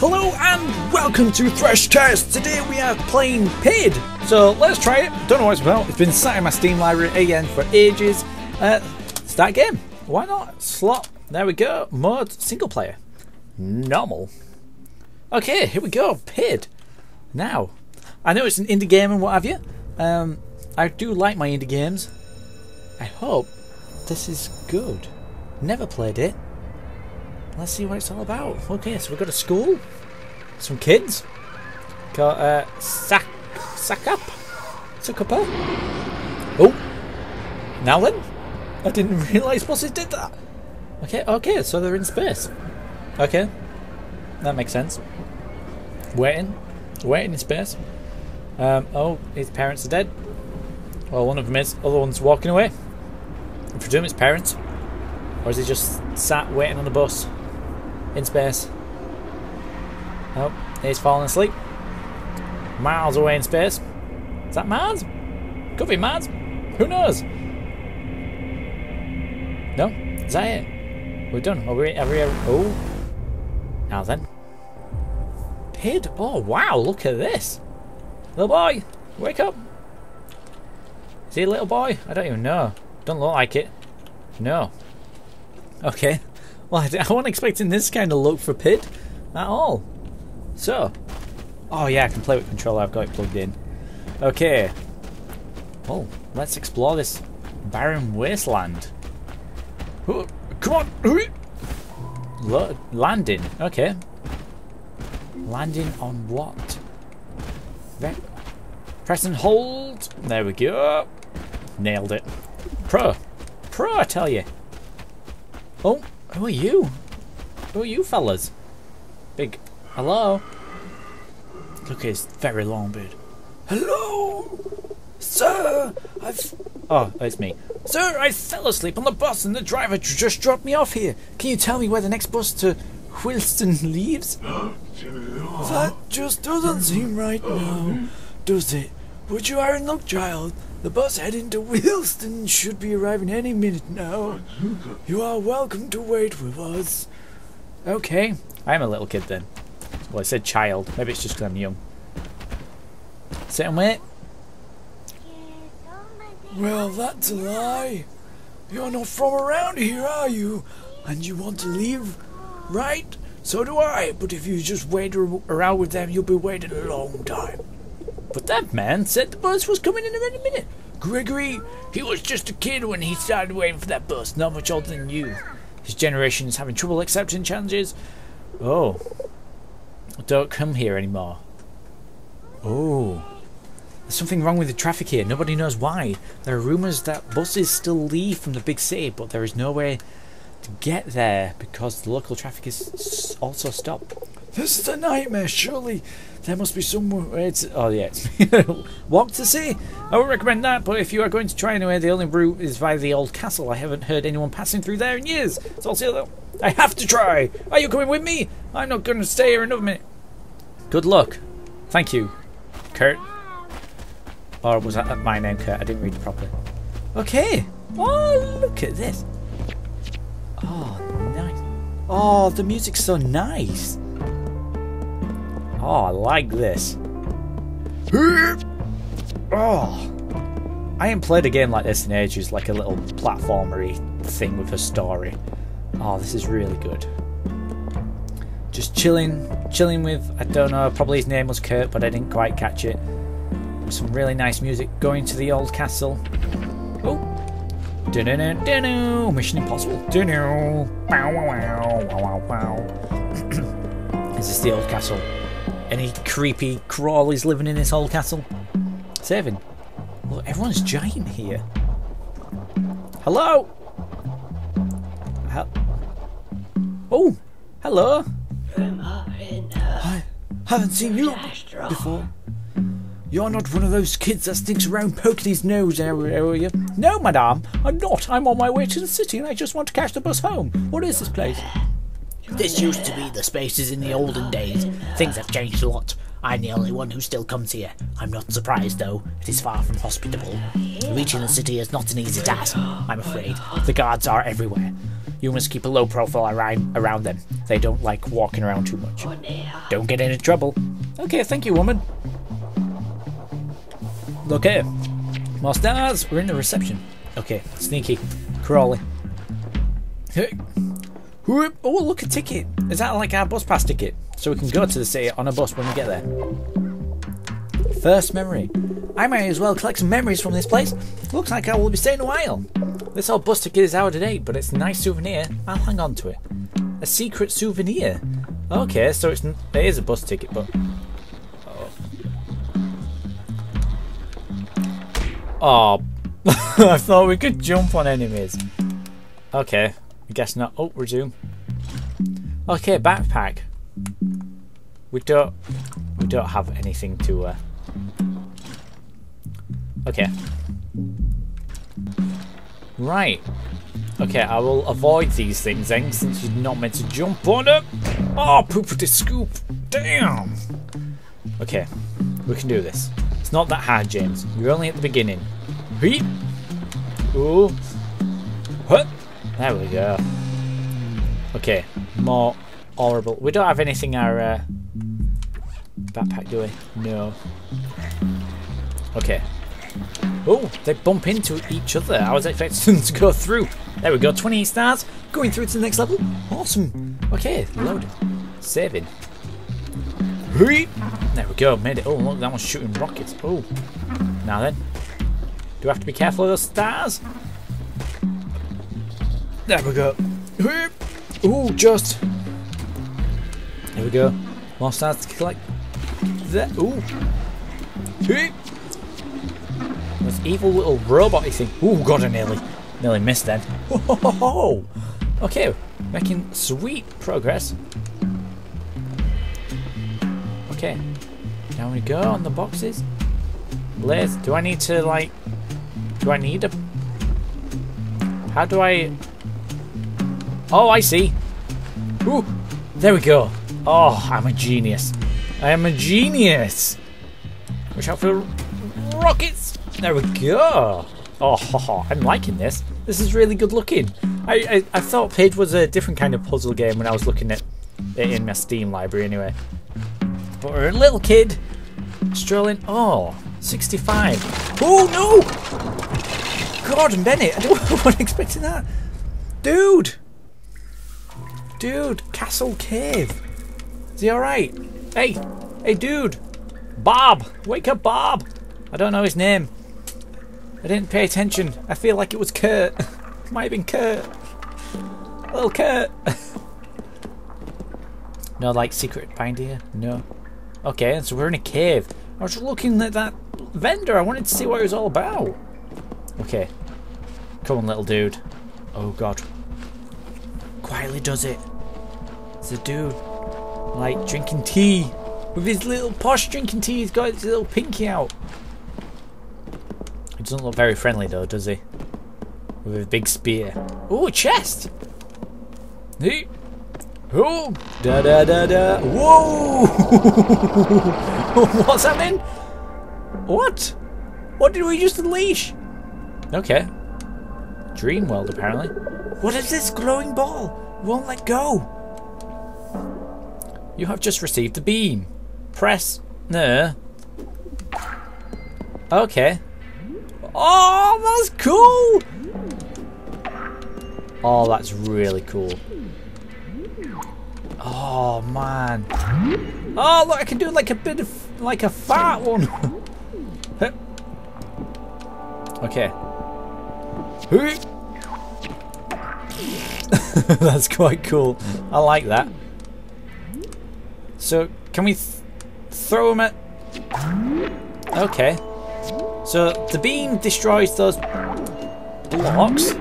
Hello and welcome to Thresh Test. Today we are playing Pid. So let's try it. Don't know what it's about. It's been sat in my Steam library again for ages. Uh, start game. Why not? Slot. There we go. Mode single player. Normal. Okay, here we go. Pid. Now, I know it's an indie game and what have you. Um, I do like my indie games. I hope this is good. Never played it. Let's see what it's all about. Okay, so we've got a school, some kids, got uh, sack, sack up, sack up. Oh, now then, I didn't realise buses did that. Okay, okay, so they're in space. Okay, that makes sense. Waiting, waiting in space. Um, oh, his parents are dead. Well, one of them is. Other one's walking away. I presume it's parents. Or is he just sat waiting on the bus? In space. Oh, he's falling asleep. Miles away in space. Is that Mars? Could be Mars. Who knows? No? Is that it? We're done. Are we, oh. Now then. Pid? Oh, wow, look at this. Little boy, wake up. Is he a little boy? I don't even know. Don't look like it. No. Okay. Well, I, I wasn't expecting this kind of look for Pid at all. So, oh yeah, I can play with controller. I've got it plugged in. Okay. Well, let's explore this barren wasteland. Oh, come on! landing. Okay. Landing on what? Re Press and hold. There we go. Nailed it. Pro. Pro, I tell you. Oh, who are you? Who are you fellas? Big hello? Look at his very long beard. Hello! Sir! I've... Oh, it's me. Sir, I fell asleep on the bus and the driver just dropped me off here. Can you tell me where the next bus to Wheelston leaves? that just doesn't seem right now, does it? Would you iron look, child? The bus heading to Wheelston should be arriving any minute now. You are welcome to wait with us. Okay, I'm a little kid then. Well, I said child. Maybe it's just because I'm young. Sit and wait. Well, that's a lie. You're not from around here, are you? And you want to leave, right? So do I. But if you just wait around with them, you'll be waiting a long time. But that man said the bus was coming in any minute. Gregory, he was just a kid when he started waiting for that bus, not much older than you. His generation is having trouble accepting challenges. Oh. Don't come here anymore. Oh. There's something wrong with the traffic here. Nobody knows why. There are rumours that buses still leave from the big city, but there is no way to get there because the local traffic is also stopped. This is a nightmare, surely. There must be somewhere. It's oh yeah, walk to see. I would recommend that, but if you are going to try anywhere, the only route is via the old castle. I haven't heard anyone passing through there in years. So I'll see though. I have to try. Are you coming with me? I'm not going to stay here another minute. Good luck. Thank you, Kurt. Or was that my name, Kurt? I didn't read it properly. Okay. Oh, look at this. Oh, nice. Oh, the music's so nice. Oh, I like this. Oh, I ain't played a game like this in ages, like a little platformery thing with a story. Oh, this is really good. Just chilling, chilling with, I don't know, probably his name was Kurt, but I didn't quite catch it. Some really nice music going to the old castle. Oh, do do do do Mission Impossible. Do do Wow wow wow wow wow. Is this the old castle? Any creepy crawlies living in this old castle? Seven. Look, everyone's giant here. Hello? Hel oh, hello. I haven't seen you before. You're not one of those kids that stinks around poking his nose everywhere, are you? No, madame, I'm not. I'm on my way to the city and I just want to catch the bus home. What is this place? This used to be the spaces in the olden days. Things have changed a lot. I'm the only one who still comes here. I'm not surprised, though. It is far from hospitable. Reaching the city is not an easy task, I'm afraid. The guards are everywhere. You must keep a low profile around, them. They don't like walking around too much. Don't get into trouble. Okay, thank you, woman. Okay. More stars. We're in the reception. Okay, sneaky. Crawley. Hey. Oh, look, a ticket. Is that like our bus pass ticket? So we can go to the city on a bus when we get there. First memory. I may as well collect some memories from this place. Looks like I will be staying a while. This old bus ticket is out of date, but it's a nice souvenir. I'll hang on to it. A secret souvenir. Okay, so it's it is a bus ticket, but oh, I thought we could jump on enemies. Okay, I guess not. Oh, resume. Okay, backpack. We don't we don't have anything to. Uh... Okay. Right. Okay, I will avoid these things then, since you're not meant to jump on them. Oh, poop the scoop. Damn. Okay, we can do this. It's not that hard, James. You're only at the beginning. Beep. Ooh. There we go. Okay, more horrible. We don't have anything our uh, backpack, do we? No. Okay. Oh, they bump into each other. I was expecting them to go through. There we go, 28 stars. Going through to the next level. Awesome. Okay, loading. Saving. There we go, made it. Oh, look, that one's shooting rockets. Oh. Now then. Do I have to be careful of those stars? There we go. Oh, just. There we go. More stars to collect. There. Ooh. This evil little robot thing. Oh god, I nearly, nearly missed then. Oh, okay, making sweet progress. Okay, down we go on the boxes. Liz, do I need to like? Do I need a? How do I? Oh, I see. Ooh, there we go. Oh, I'm a genius. I am a genius. Watch out for rockets. There we go. Oh, I'm liking this. This is really good looking. I, I, I thought Page was a different kind of puzzle game when I was looking at it in my Steam library anyway. But we're a little kid strolling. Oh, 65. Oh no! God, Bennett, I wasn't expecting that. Dude! Dude, Castle Cave. Is he alright? Hey, hey dude! Bob! Wake up, Bob! I don't know his name. I didn't pay attention. I feel like it was Kurt. Might have been Kurt. Little Kurt. no, like secret find here? No. Okay, so we're in a cave. I was looking at that vendor. I wanted to see what it was all about. Okay. Come on, little dude. Oh, God. Quietly does it. It's a dude like drinking tea with his little posh drinking tea. He's got his little pinky out. He doesn't look very friendly though, does he? With a big spear. Oh, chest! Hey. Oh! Da da da da! Whoa! What's happening? What? What did we just unleash? Okay. Dream world, apparently. What is this glowing ball? Won't let go. You have just received a beam. Press. No. Okay. Oh, that's cool! Oh, that's really cool. Oh, man. Oh, look, I can do like a bit of, like a fat one. okay. that's quite cool. I like that. Can we th throw them at... Okay. So, the beam destroys those blocks.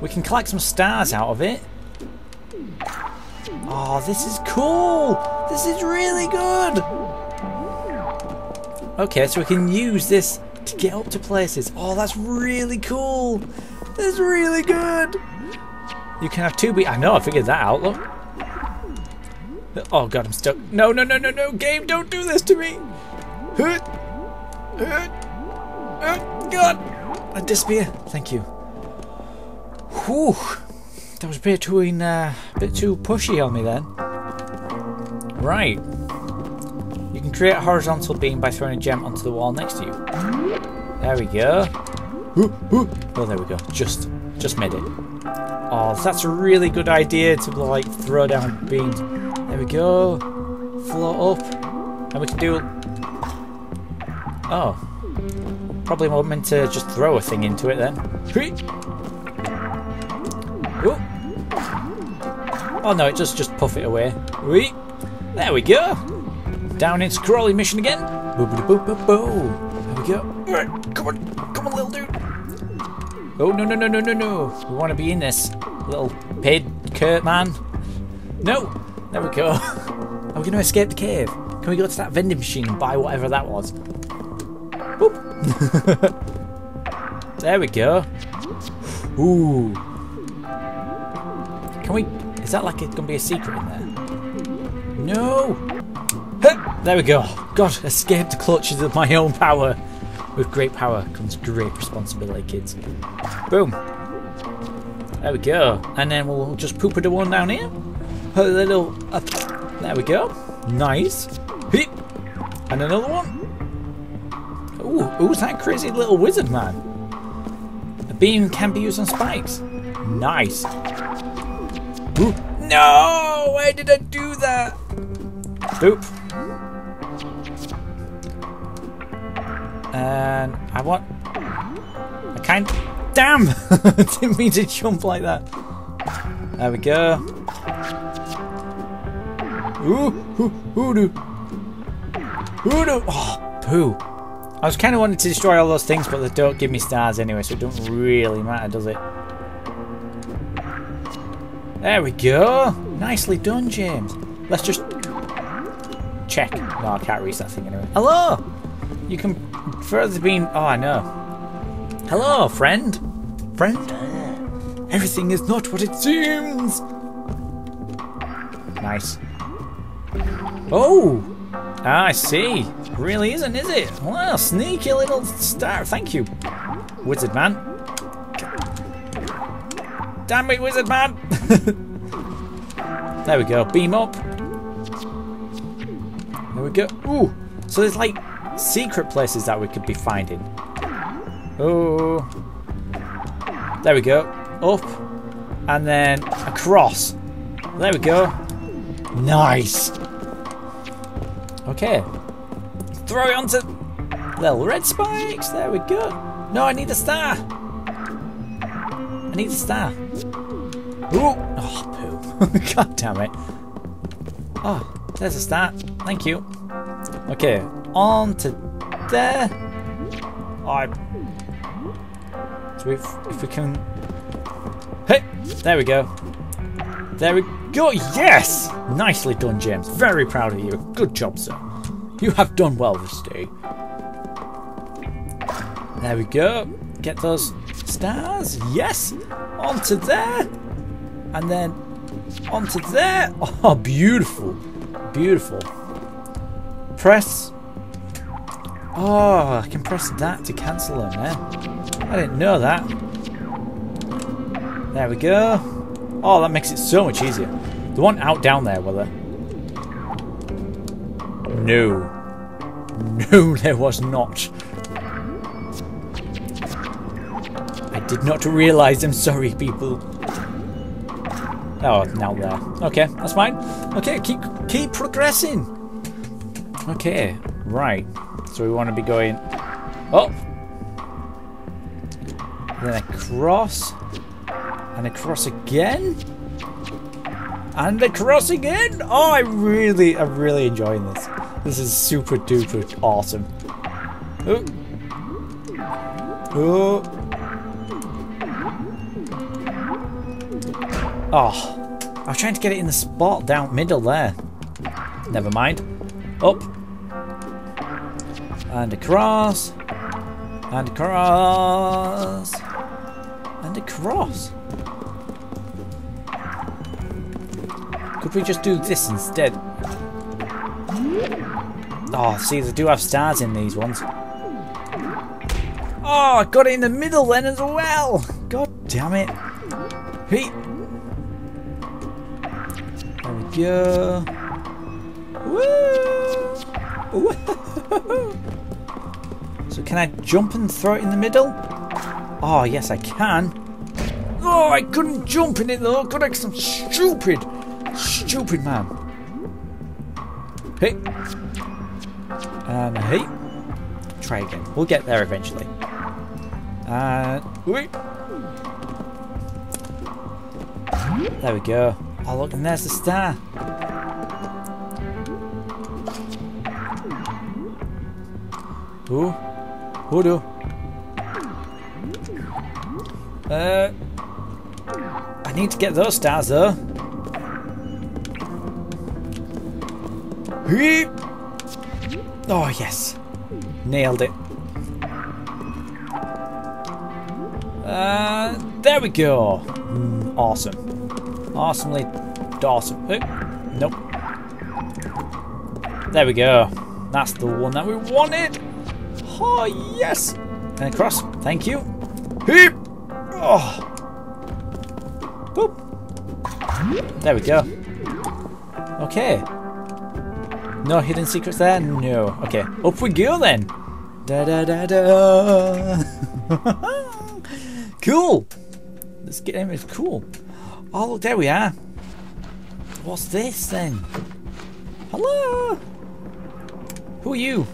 We can collect some stars out of it. Oh, this is cool! This is really good! Okay, so we can use this to get up to places. Oh, that's really cool! That's really good! You can have two be- I know, I figured that out, look. Oh god, I'm stuck. No, no, no, no, no, game, don't do this to me! Oh god! I disappear. Thank you. Whew. that was a bit too in, uh, bit too pushy on me then. Right. You can create a horizontal beam by throwing a gem onto the wall next to you. There we go. Oh, there we go. Just, just made it. Oh, that's a really good idea to like throw down beams. There we go. Float up, and we can do. Oh, probably not meant to just throw a thing into it then. Oh. No, it just just puff it away. There we go. Down into crawly mission again. There we go. Come on, come on, little dude. Oh no no no no no no! We want to be in this little paid Kurt man. No, there we go. Are we going to escape the cave? Can we go to that vending machine and buy whatever that was? There we go. Ooh. Can we? Is that like it's going to be a secret in there? No. There we go. God, escaped the clutches of my own power. With great power comes great responsibility, kids. Boom. There we go. And then we'll just poop the one down here. A little. Uh, there we go. Nice. And another one. Ooh, who's that crazy little wizard man? A beam can be used on spikes. Nice. Ooh. No! Why did I do that? Boop. And I want. I can't. Damn! Didn't mean to jump like that. There we go. Ooh, ooh, ooh, doo. Ooh. Oh, poo. I was kind of wanting to destroy all those things, but they don't give me stars anyway, so it don't really matter, does it? There we go. Nicely done, James. Let's just check. No, I can't reach that thing anyway. Hello! You can further beam. Oh, I know. Hello, friend. Friend? Everything is not what it seems. Nice. Oh! Ah, I see. Really isn't, is it? Well, sneaky little star. Thank you, wizard man. Damn it, wizard man! there we go. Beam up. There we go. Ooh! So there's like secret places that we could be finding. Oh. There we go. Up. And then across. There we go. Nice. Okay. Throw it onto little red spikes. There we go. No, I need a star. I need a star. Ooh. Oh, poo. God damn it. Oh, there's a star. Thank you. Okay, on to there. I. So if if we can. Hey, there we go. There we go. Yes, nicely done, James. Very proud of you. Good job, sir. You have done well this day. There we go. Get those stars. Yes. Onto there. And then onto there. Oh, beautiful. Beautiful. Press. Oh, I can press that to cancel them, eh? I didn't know that. There we go. Oh, that makes it so much easier. The one out down there, will there? No. No, there was not. I did not realise. I'm sorry, people. Oh, now there. Okay, that's fine. Okay, keep keep progressing. Okay, right. So we want to be going up, then across, and across again, and across again. Oh, I really, I'm really enjoying this. This is super duper awesome. Oh. Oh. Oh. I was trying to get it in the spot down middle there. Never mind. Up. And across. And across. And across. We just do this instead? Oh, see, they do have stars in these ones. Oh, I got it in the middle then as well. God damn it. Hey. go. Woo! So can I jump and throw it in the middle? Oh, yes, I can. Oh, I couldn't jump in it though. Could I? Some stupid, stupid man. Hey. And hey. Try again. We'll get there eventually. And wait. There we go. Oh look, and there's the star. Ooh. Hoodoo. Uh, I need to get those stars though. Oh yes, nailed it. Uh, there we go. Mm, awesome, awesomely awesome. Nope. There we go. That's the one that we wanted. Oh yes. And across. Thank you. Heep. Oh. Boop. There we go. Okay. No hidden secrets there? No. Okay. Up we go then. Da da da da. cool. This game is cool. Oh, look, there we are. What's this then? Hello? Who are you?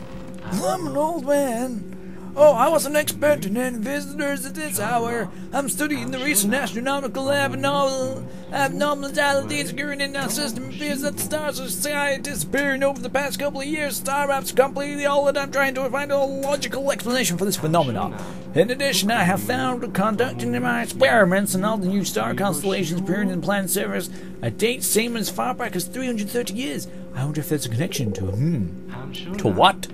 I'm an old man. Oh, I was an expert in any visitors at this hour. I'm studying the recent astronomical abnormal abnormalities occurring in our system. It appears that the stars are sky disappearing over the past couple of years. Star maps completely all that I'm trying to find a logical explanation for this phenomenon. In addition, I have found, conducting my experiments, and all the new star constellations appearing in planet planet's surface a date same as far back as 330 years. I wonder if there's a connection to hmm. To what?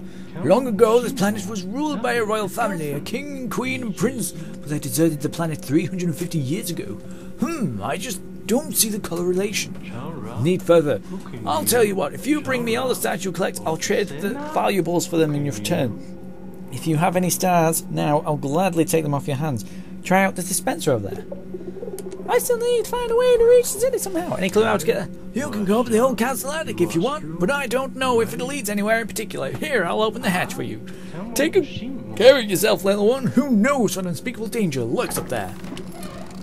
Long ago, this planet was ruled by a royal family, a king, queen, and prince, but they deserted the planet 350 years ago. Hmm, I just don't see the correlation. Need further. I'll tell you what, if you bring me all the stars you collect, I'll trade the valuables for them in your return. If you have any stars now, I'll gladly take them off your hands. Try out the dispenser over there. I still need to find a way to reach the city somehow. Any clue how to get there? You can go up the old castle attic if you want, but I don't know if it leads anywhere in particular. Here, I'll open the hatch for you. Take care of yourself, little one. Who knows what unspeakable danger lurks up there?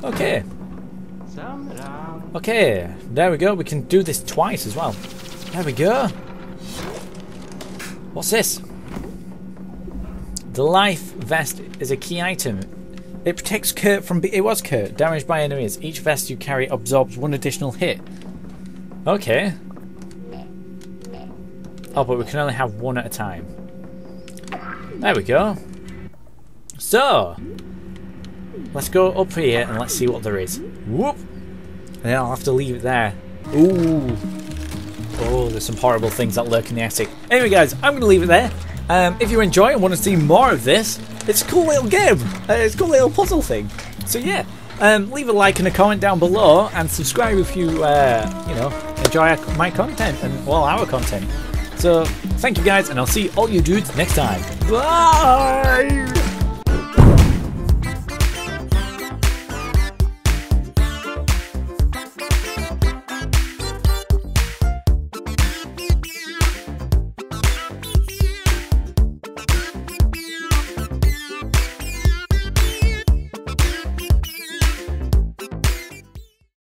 Okay. Okay, there we go. We can do this twice as well. There we go. What's this? The life vest is a key item. It protects Kurt from. It was Kurt, damaged by enemies. Each vest you carry absorbs one additional hit. Okay. Oh, but we can only have one at a time. There we go. So, let's go up here and let's see what there is. Whoop! And then I'll have to leave it there. Ooh. Oh, there's some horrible things that lurk in the attic. Anyway, guys, I'm going to leave it there. Um, if you enjoy and want to see more of this, it's a cool little game. Uh, it's a cool little puzzle thing. So yeah, um, leave a like and a comment down below, and subscribe if you uh, you know enjoy my content and well our content. So thank you guys, and I'll see all you dudes next time. Bye.